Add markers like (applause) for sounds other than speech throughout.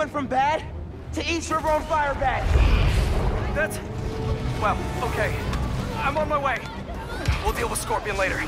Went from bad to East River on fire bad. That's... Well, okay. I'm on my way. We'll deal with Scorpion later.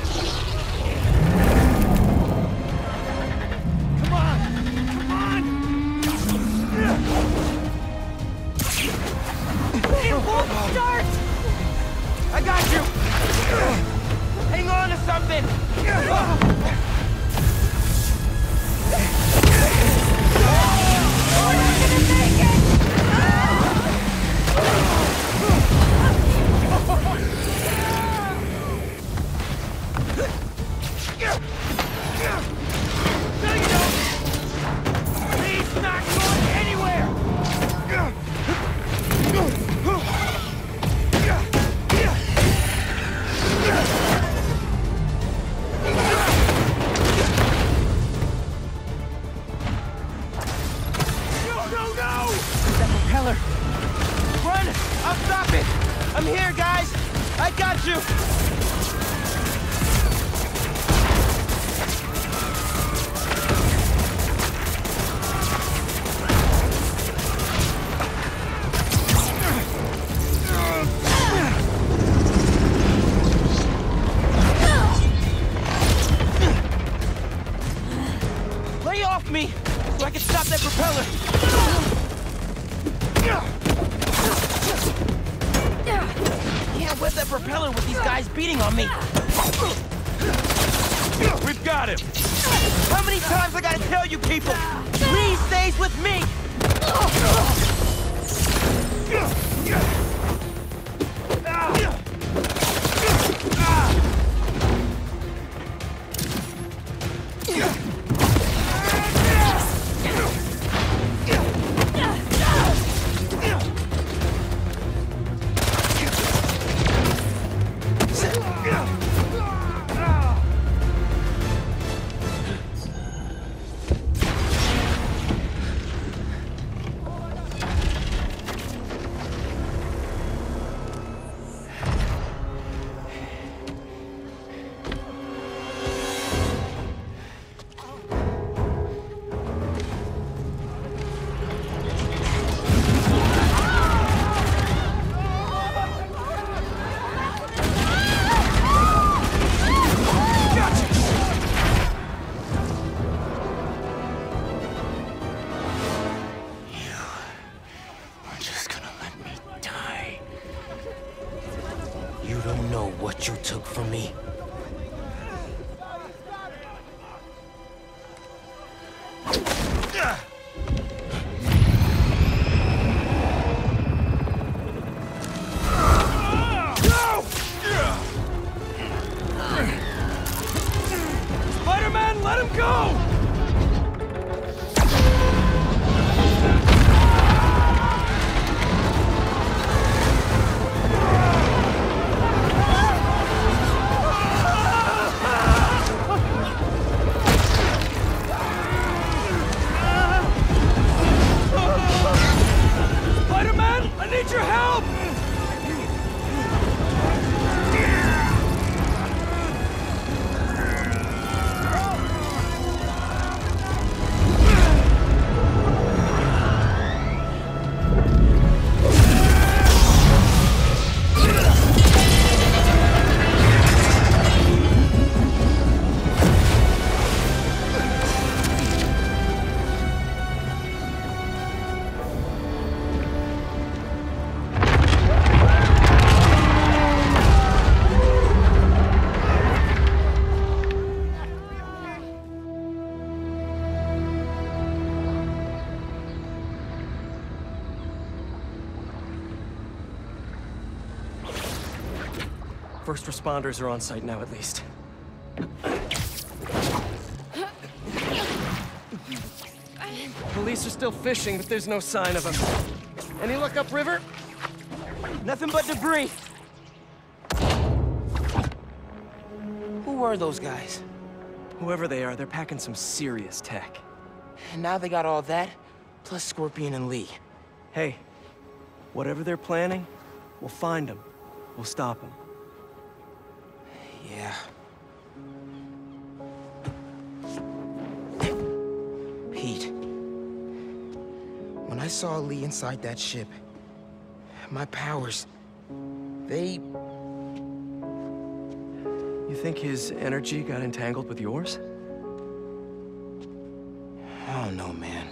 People? Please stays with me! What you took from me. First responders are on site now, at least. Police are still fishing, but there's no sign of them. Any luck upriver? Nothing but debris! Who were those guys? Whoever they are, they're packing some serious tech. And now they got all that, plus Scorpion and Lee. Hey, whatever they're planning, we'll find them. We'll stop them. Saw Lee inside that ship, my powers, they... You think his energy got entangled with yours? I don't know, man.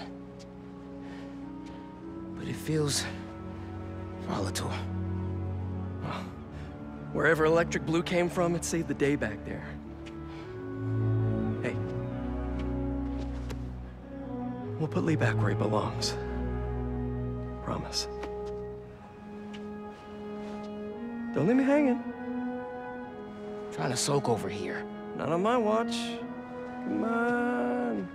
But it feels... volatile. Well, wherever Electric Blue came from, it saved the day back there. Hey. We'll put Lee back where he belongs. Promise. Don't leave me hanging. Trying to soak over here. Not on my watch. Come on.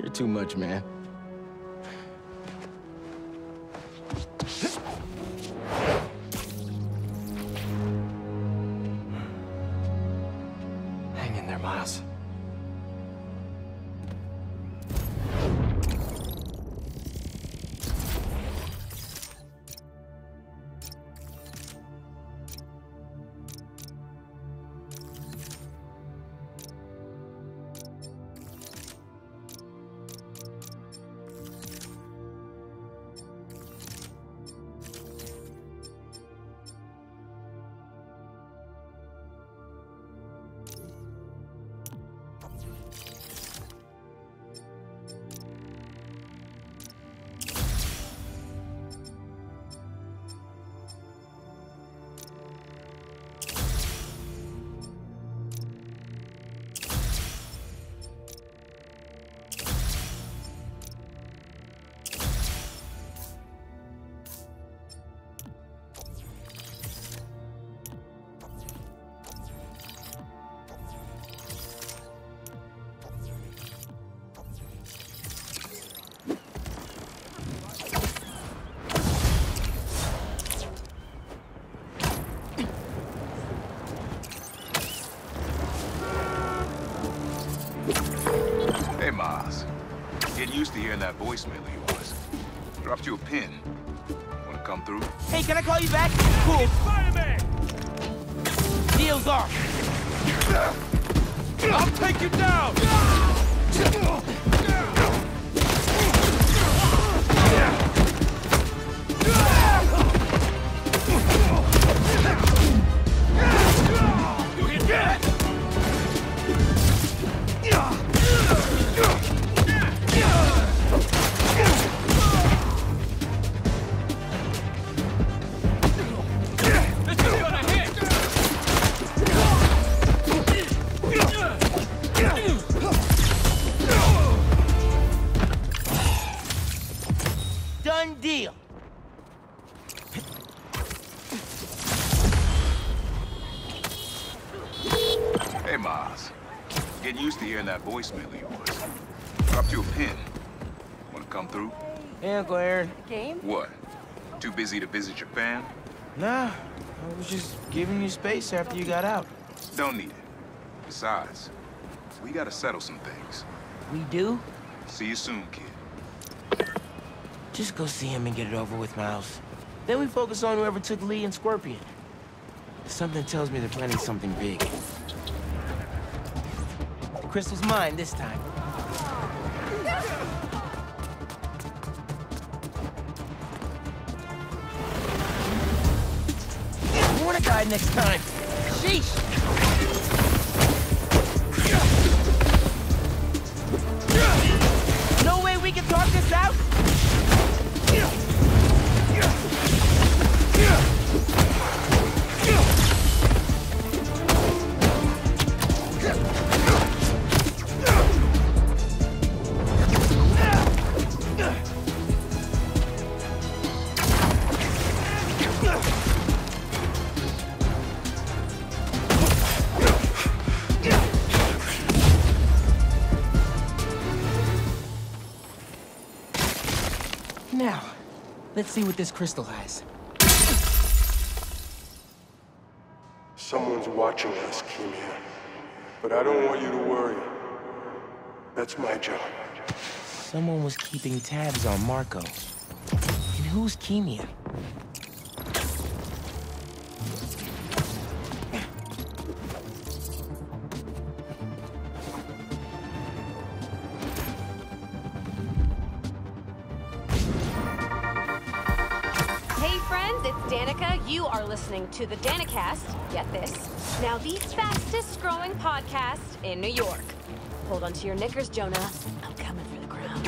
You're too much, man. Hang in there, Miles. Voicemail of yours. Dropped you a pin. Wanna come through? Hey, can I call you back? Cool. Deal's off. I'll take you down! (laughs) Done deal. Hey, Miles. Getting used to hearing that voicemail of yours. Dropped you a pin. Wanna come through? Hey, Uncle Aaron. Game? What? Too busy to visit your fam? Nah, I was just giving you space after you got out. Don't need it. Besides, we gotta settle some things. We do? See you soon, kid. Just go see him and get it over with, Miles. Then we focus on whoever took Lee and Scorpion. Something tells me they're planning something big. The crystal's mine this time. Warn a guy next time. Sheesh! See what this crystal has. Someone's watching us, Kimia. But I don't want you to worry. That's my job. Someone was keeping tabs on Marco. And who's Kimia? Listening to the Danikast. Get this. Now, the fastest growing podcast in New York. Hold on to your knickers, Jonah. I'm coming for the crown.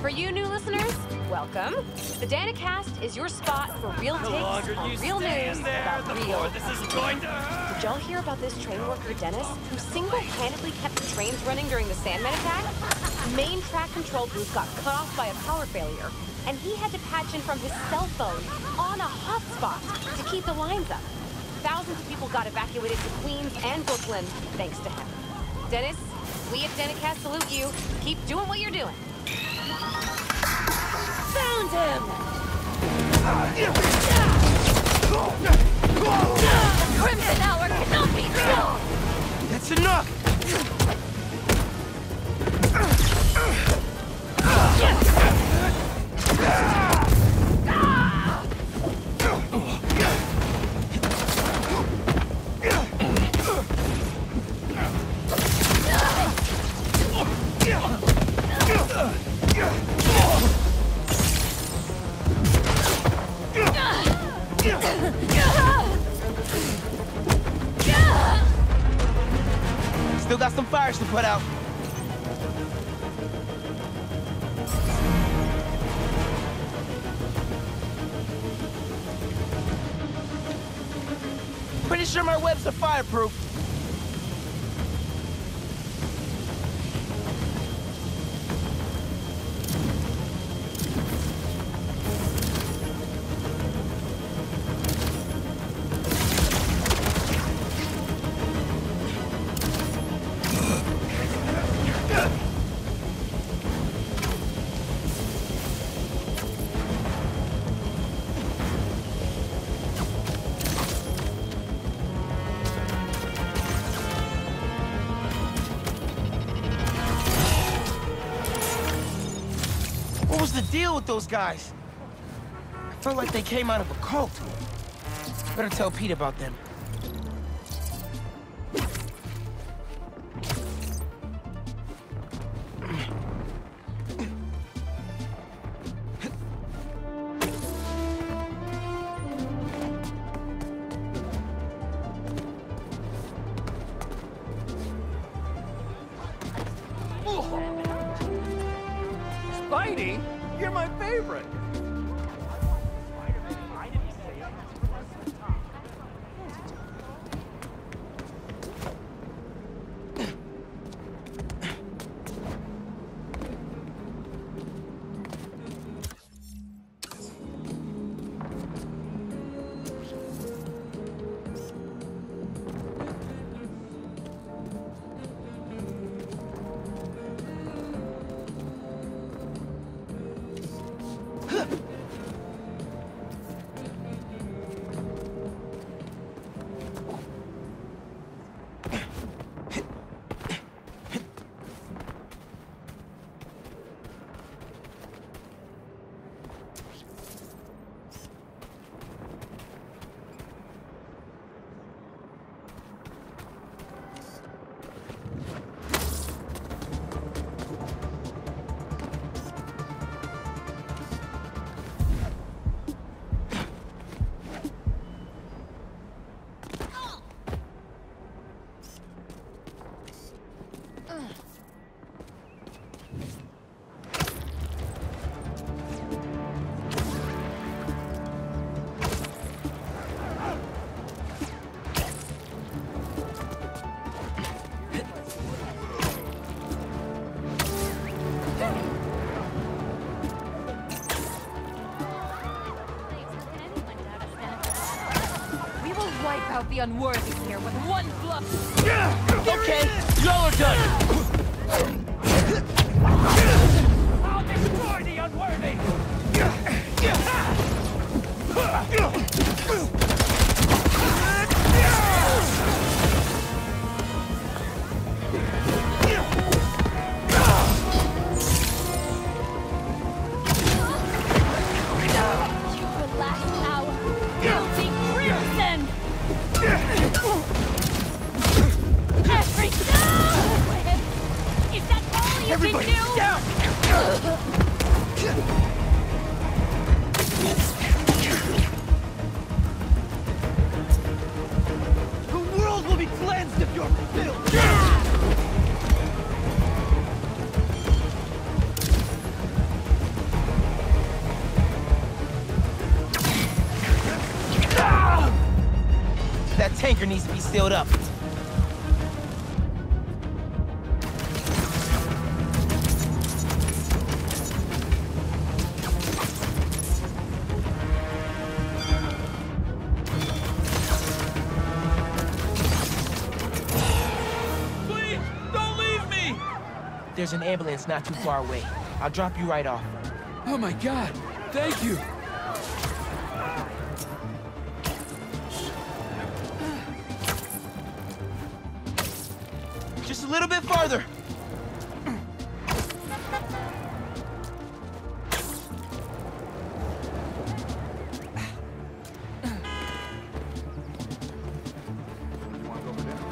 For you new listeners, welcome. The Danikast is your spot for real takes on real news about real. this is going to Did y'all hear about this train worker, Dennis, who single-handedly kept the trains running during the Sandman attack? Main track control booth got cut off by a power failure, and he had to patch in from his cell phone on a hotspot to keep the lines up. Thousands of people got evacuated to Queens and Brooklyn thanks to him. Dennis, we at Danikast salute you. Keep doing what you're doing. Found him! The Crimson Hour cannot be! That's enough! Still got some fires to put out. Fireproof. What was the deal with those guys? I felt like they came out of a cult. Better tell Pete about them. Spidey? You're my favorite. Wipe out the unworthy here with one blow. Okay, y'all are done. I'll destroy the unworthy! (laughs) The world will be cleansed your! That tanker needs to be sealed up. There's an ambulance not too far away. I'll drop you right off. Oh my god, thank you! Just a little bit farther.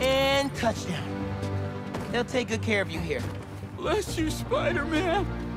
And touchdown. They'll take good care of you here. Bless you, Spider-Man!